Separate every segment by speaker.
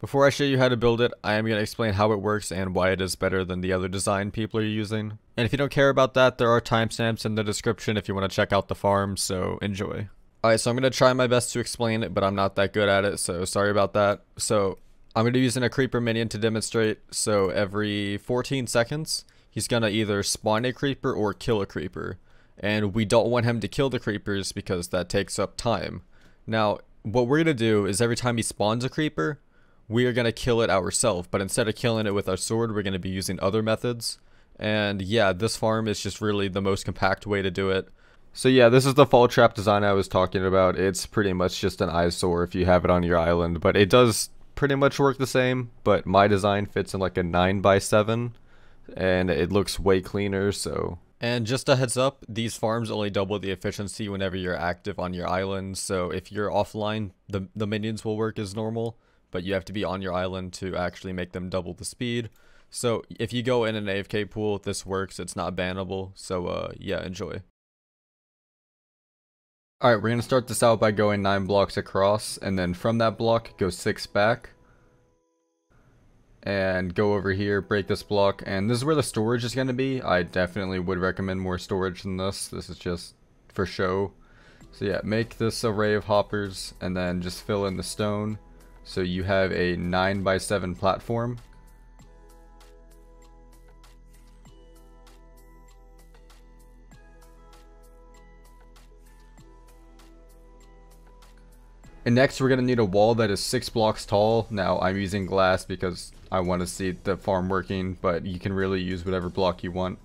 Speaker 1: Before I show you how to build it, I am going to explain how it works and why it is better than the other design people are using. And if you don't care about that, there are timestamps in the description if you want to check out the farm, so enjoy. Alright, so I'm going to try my best to explain it, but I'm not that good at it, so sorry about that. So, I'm going to be using a creeper minion to demonstrate, so every 14 seconds, he's going to either spawn a creeper or kill a creeper. And we don't want him to kill the creepers because that takes up time. Now, what we're going to do is every time he spawns a creeper, we are going to kill it ourselves. But instead of killing it with our sword, we're going to be using other methods. And yeah, this farm is just really the most compact way to do it. So yeah, this is the fall trap design I was talking about. It's pretty much just an eyesore if you have it on your island, but it does pretty much work the same, but my design fits in like a 9 by 7 and it looks way cleaner, so and just a heads up, these farms only double the efficiency whenever you're active on your island, so if you're offline, the, the minions will work as normal, but you have to be on your island to actually make them double the speed. So if you go in an AFK pool, this works, it's not bannable, so uh, yeah, enjoy. Alright, we're going to start this out by going 9 blocks across, and then from that block, go 6 back. And go over here, break this block, and this is where the storage is going to be. I definitely would recommend more storage than this. This is just for show. So yeah, make this array of hoppers, and then just fill in the stone. So you have a 9 by 7 platform. And next we're going to need a wall that is 6 blocks tall. Now I'm using glass because I want to see the farm working, but you can really use whatever block you want.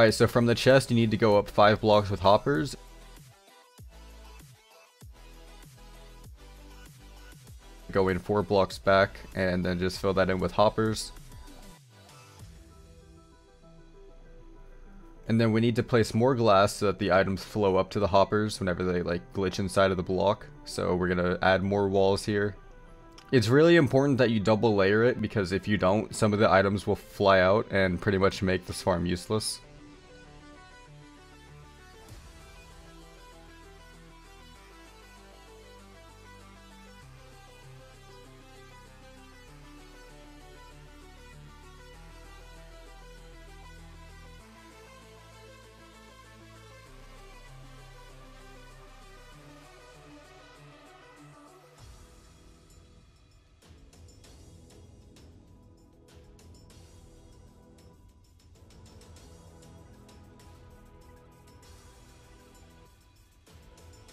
Speaker 1: Alright, so from the chest, you need to go up 5 blocks with hoppers. Go in 4 blocks back, and then just fill that in with hoppers. And then we need to place more glass so that the items flow up to the hoppers whenever they like glitch inside of the block. So we're to add more walls here. It's really important that you double layer it because if you don't, some of the items will fly out and pretty much make this farm useless.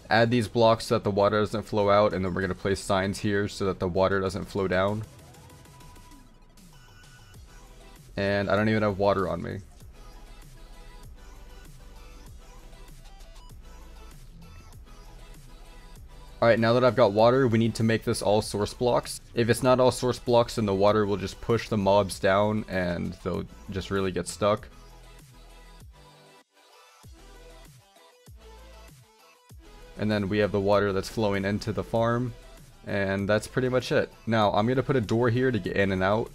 Speaker 1: Add these blocks so that the water doesn't flow out and then we're going to place signs here so that the water doesn't flow down. And I don't even have water on me. Alright, now that I've got water, we need to make this all source blocks. If it's not all source blocks, then the water will just push the mobs down and they'll just really get stuck. And then we have the water that's flowing into the farm. And that's pretty much it. Now, I'm going to put a door here to get in and out.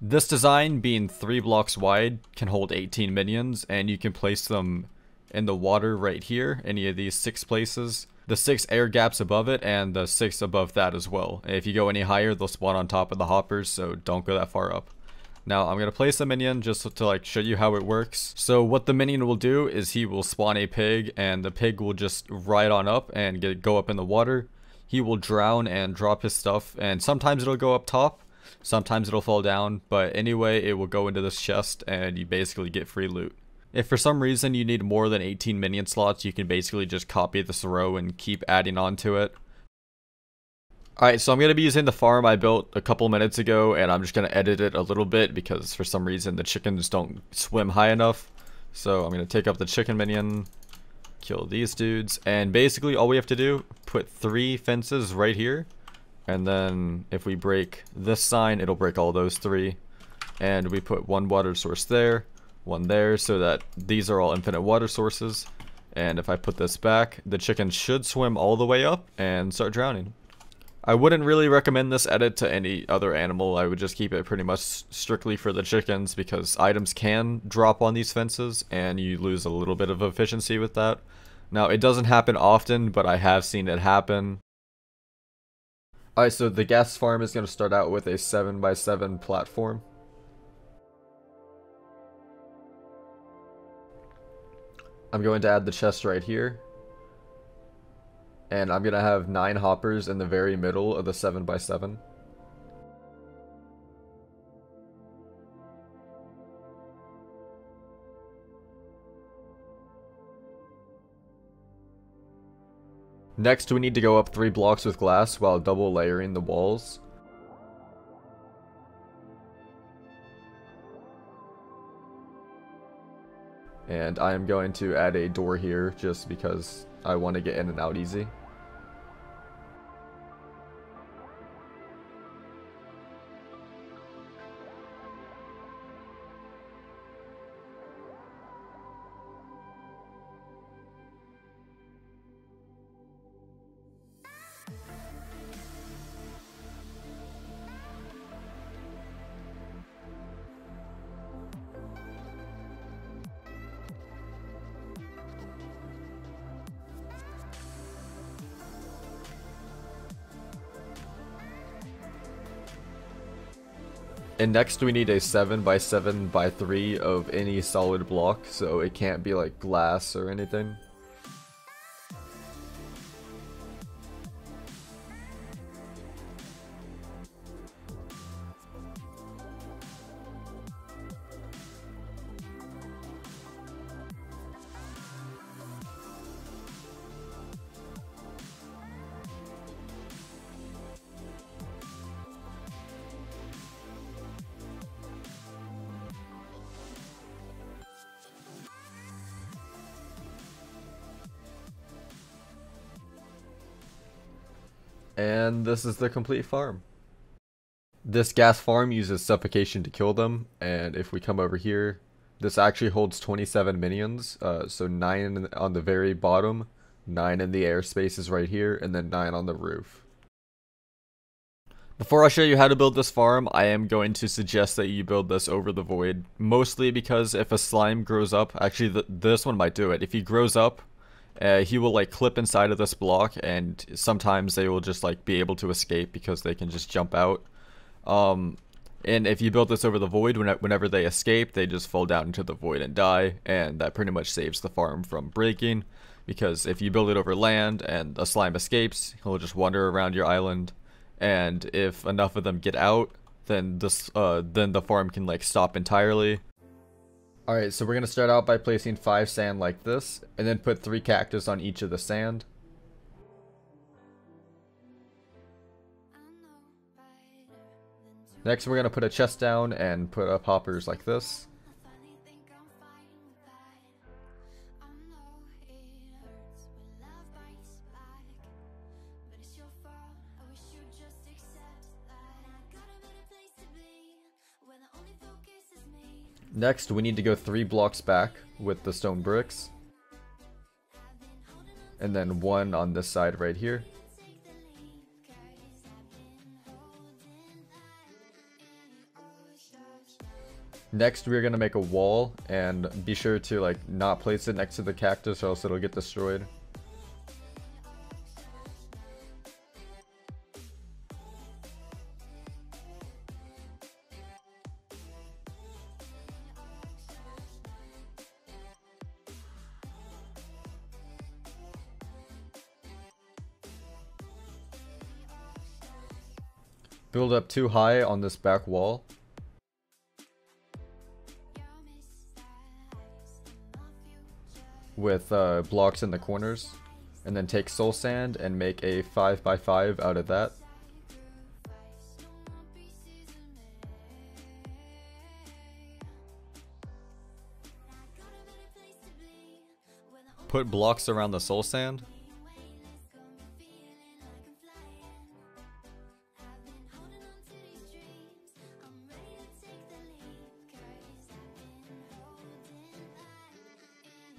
Speaker 1: This design, being 3 blocks wide, can hold 18 minions, and you can place them in the water right here, any of these 6 places. The 6 air gaps above it, and the 6 above that as well. If you go any higher, they'll spawn on top of the hoppers, so don't go that far up. Now, I'm going to place a minion just to like show you how it works. So what the minion will do is he will spawn a pig, and the pig will just ride on up and get, go up in the water. he will drown and drop his stuff, and sometimes it'll go up top, sometimes it'll fall down, but anyway, it will go into this chest, and you basically get free loot. If for some reason you need more than 18 minion slots, you can basically just copy this row and keep adding on to it. Alright, so I'm going to be using the farm I built a couple minutes ago, and I'm just going to edit it a little bit because for some reason the chickens don't swim high enough. So I'm going to take up the chicken minion, kill these dudes, and basically all we have to do, put three fences right here, and then if we break this sign, it'll break all those three. And we put one water source there, one there, so that these are all infinite water sources. And if I put this back, the chicken should swim all the way up and start drowning. I wouldn't really recommend this edit to any other animal. I would just keep it pretty much strictly for the chickens because items can drop on these fences and you lose a little bit of efficiency with that. Now, it doesn't happen often, but I have seen it happen. Alright, so the ghast farm is going to start out with a 7x7 platform. I'm going to add the chest right here. And I'm going to have 9 hoppers in the very middle of the 7x7. Next, we need to go up 3 blocks with glass while double layering the walls. And I am going to add a door here just because I want to get in and out easy. And next we need a 7 by 7 by 3 of any solid block, so it can't be like glass or anything. And this is the complete farm. This ghast farm uses suffocation to kill them, and if we come over here, this actually holds 27 minions, uh, so 9 on the very bottom, 9 in the air spaces right here, and then 9 on the roof. Before I show you how to build this farm, I am going to suggest that you build this over the void, mostly because if a slime grows up, actually th this one might do it, if he grows up, uh, he will like clip inside of this block and sometimes they will just like be able to escape because they can just jump out. Um, and if you build this over the void, whenever they escape, they just fall down into the void and die, and that pretty much saves the farm from breaking. Because if you build it over land and a slime escapes, he'll just wander around your island, and if enough of them get out, then this uh, then the farm can like stop entirely, Alright, so we're going to start out by placing 5 sand like this, and then put 3 cactus on each of the sand. Next we're going to put a chest down and put up hoppers like this. Next, we need to go three blocks back with the stone bricks. And then one on this side right here. Next, we're going to make a wall and be sure to like not place it next to the cactus or else it'll get destroyed. Build up too high on this back wall. With uh, blocks in the corners. And then take soul sand and make a 5 by 5 out of that. Put blocks around the soul sand.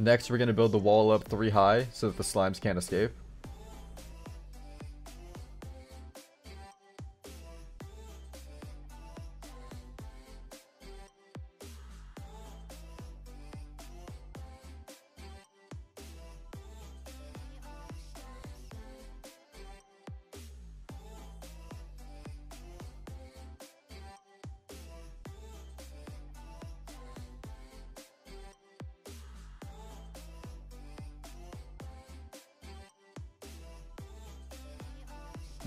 Speaker 1: Next, we're going to build the wall up three high so that the slimes can't escape.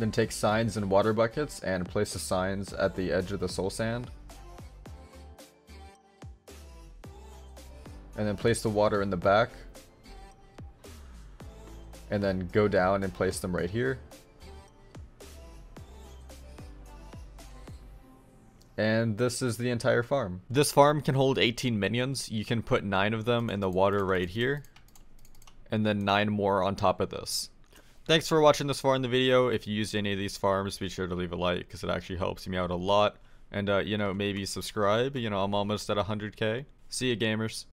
Speaker 1: Then take signs and water buckets and place the signs at the edge of the soul sand. And then place the water in the back. And then go down and place them right here. And this is the entire farm. This farm can hold 18 minions. You can put 9 of them in the water right here. And then 9 more on top of this. Thanks for watching this far in the video. If you used any of these farms, be sure to leave a like because it actually helps me out a lot. And, uh, you know, maybe subscribe. You know, I'm almost at 100k. See you, gamers.